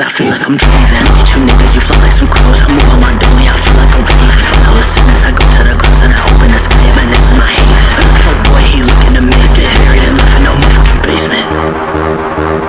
Asses, I feel like I'm Draven. You niggas, you flow like some crows. I move on my dolly, I feel like I'm raving. All the sickness, I go to the clouds and I open the sky. Man, this is my haven. Fuck boy, he looking amazed. Get buried and left in no motherfucking basement.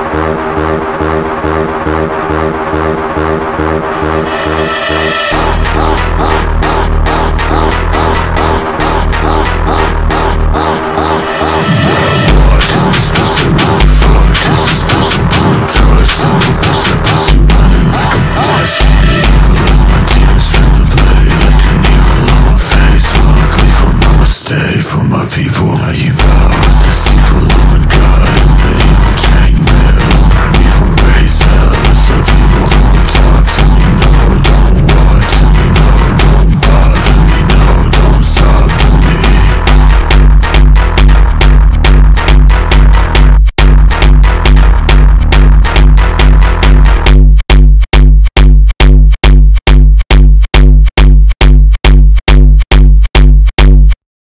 For my people, you proud? The sequel, I'm god, and